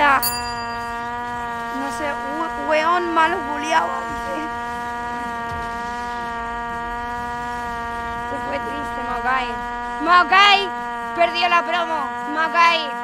No sé, weón malo buleado. Se fue triste, Maokai. Maokai perdió la promo. Maokai.